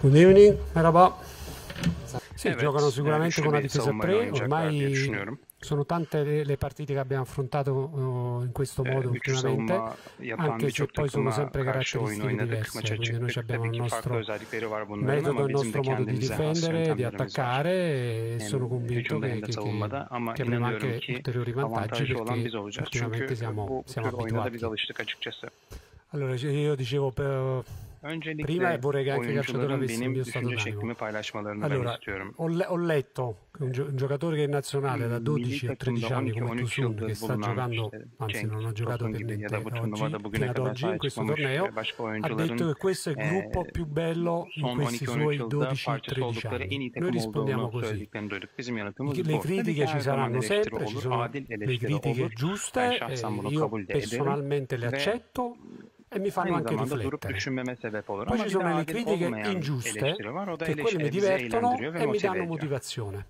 Good evening, merhaba. Sì, Evet, giocano sicuramente güçlü con una difesa savunmayla 3, oynayacaklar diye ormai sono tante le, le partite che abbiamo affrontato uh, in questo Ee, modo güçlü ultimamente, anche se poi sono sempre caratteristiche diverse, quindi noi abbiamo il nostro metodo, il nostro modo di difendere, di attaccare e Hem sono convinto che, che- savunmada che- inanıyorum anche ulteriori vantaggi perché ultimamente siamo, siamo abituati. Allora, io dicevo per- Öncelikle prima e vorrei che anche i calciatori avessero benim mio stato düşünce d'animo. şeklimi paylaşmalarını ben Allora, istiyorum. ho, le- ho letto che un, gio- un giocatore che è nazionale da 12 o 13 anni come 12-13 Tosun, che sta giocando, anzi non ha giocato per niente turnuvada oggi, fino ad oggi in questo torneo, ha detto che questo è il eh, gruppo più bello in questi 12-13 suoi yılda 12-13 parçası oldukları en iyi anni. Noi rispondiamo così. Le critiche ci saranno sempre, ci sono le critiche giuste, e bunu io personalmente le accetto e mi fanno anche riflettere. Poi ci sono le critiche ingiuste che quelle mi divertono e mi danno motivazione.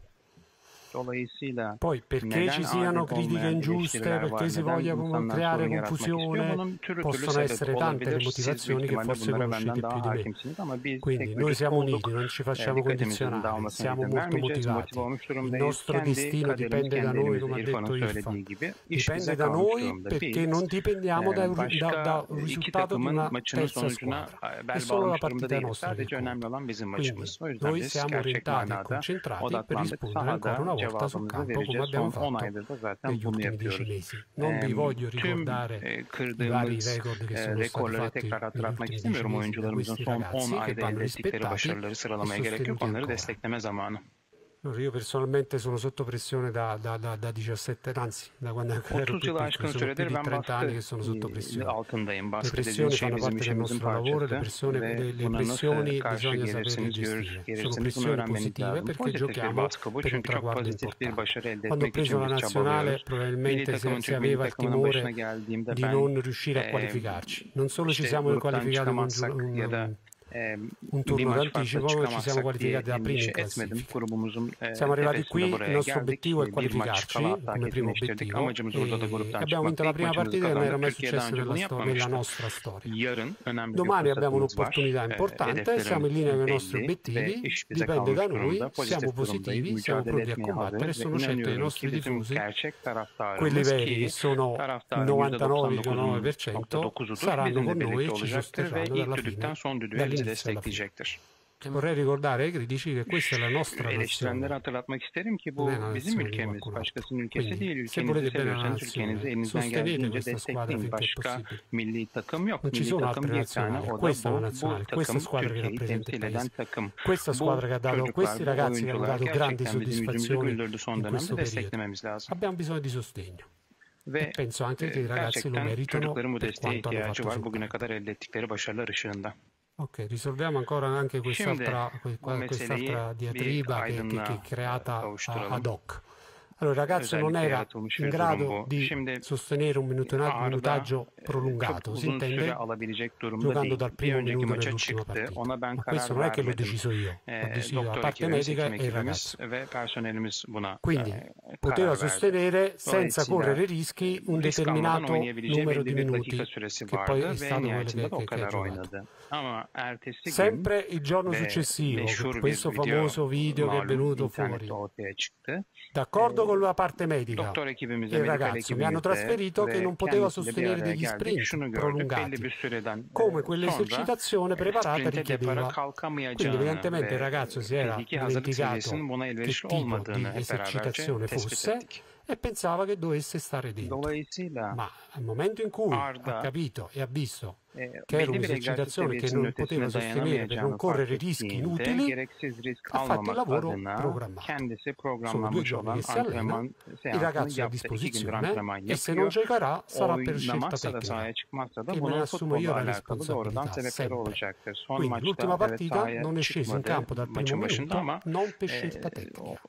Poi perché ci siano critiche ingiuste, perché si voglia creare confusione, possono essere tante le motivazioni che forse conoscete più di me. Quindi noi siamo uniti, non ci Eh, facciamo condizionare, siamo molto motivati. Il nostro destino dipende da noi, come ha detto. İş Dipende da noi perché non dipendiamo da, da, da iki risultato di una terza squadra. e, È solo la partita nostra olan bizim Quindi noi siamo orientati e concentrati per rispondere ancora una volta cevabımızı vereceğiz. Son 10 aydır da zaten bunu yapıyoruz. E, tüm kırdığımız rekorları tekrar hatırlatmak istemiyorum oyuncularımızın son 10 ayda elde ettikleri başarıları sıralamaya gerek yok. Onları destekleme zamanı. Io personalmente sono sotto pressione da, da, da, da 17 anzi da quando ero 30 più yılı piccolo, sono più di ben 30 anni che sono sotto pressione. Le pressioni fanno parte del nostro lavoro, le parçası pressioni, le, le pressioni bisogna saperle görür, gestire. Sono pressioni positive perché giochiamo per un traguardo importante. Quando ho preso için la nazionale probabilmente si, takımın si aveva il timore di non riuscire a e, qualificarci. Non solo ci siamo qualificati con un, un- un- e, un turno d'anticipo, ci siamo qualificati da endişe in etmedim. classifica. Grubumuzun e, Siamo arrivati qui, il nostro obiettivo è qualificarci come primo obiettivo e abbiamo vinto la prima partita e non era mai successo nella, nella nostra storia. Domani abbiamo un'opportunità E, importante, siamo in linea con i nostri ve obiettivi, dipende da noi, siamo positivi, siamo pronti a combattere sono certo che i nostri tifosi, quelli veri che sono il taraftarın 99,9% %99,9'udur. saranno con noi e ci sosterranno dalla fine, dall'inizio alla fine. destekleyecektir. Vorrei ricordare ai critici che questa è la nostra nazione. hatırlatmak isterim ki bu una bizim ülkemiz, altro. başkasının ülkesi Quindi, değil. se Ülkenizi volete bene la seviyorsanız ülkenizi nazione, elinizden sostenete geldiğince questa squadra destekleyin. Başka milli takım yok. Milli takım bir tane o da bu. Bu takım che Türkiye'yi rappresenta il temsil eden paese. takım. Questa Bu squadra che ha dato questi ragazzi che hanno dato grandi soddisfazioni in questo periodo. Abbiamo bisogno di sostegno. E Ve penso anche che i e, ragazzi lo meritano çocukların bu per desteğe quanto hanno ihtiyacı fatto var sul bugüne campo. kadar elde ettikleri başarılar ışığında. Ok, risolviamo ancora anche quest'altra, quest'altra diatriba che, che- che è creata kavuşturalım. ad hoc. Allora, il ragazzo non Özellikle era in grado di sostenere un minutaggio çok prolungato, si uzun süre intende? alabilecek durumda Giocando değil. dal Bir primo önceki minuto maça nell'ultima çıktı. partita. Ona ben Ma karar questo non è che l'ho deciso io, ho E, deciso la parte medica e il ragazzo. ve personelimiz buna Quindi e, poteva sostenere senza correre rischi un determinato numero di minuti, che poi è stato quello che, che- che ha giocato. Sempre il giorno successivo, questo famoso video che è venuto fuori, d'accordo con la parte medica, il ragazzo mi hanno trasferito che non poteva sostenere degli. Sprint prolungati, come sonra quell'esercitazione e, preparata richiedeva. Quindi evidentemente il ve ragazzo si era dimenticato che tipo di esercitazione fosse. E pensava che dovesse stare dentro. Dolayısıyla Ma al momento in cui Arda ha capito e ha visto e, che era un'esercitazione che non poteva sostenere per non dayanamayacağını fark correre rischi inutili, ha fatto il lavoro programmato. Sono due giorni che si allena, il ragazzo è a disposizione antrenman e se non giocherà sarà per scelta tecnica. Che me ne assumo io la responsabilità, sempre. Quindi l'ultima partita non è sceso in campo dal primo minuto, non per e, scelta tecnica.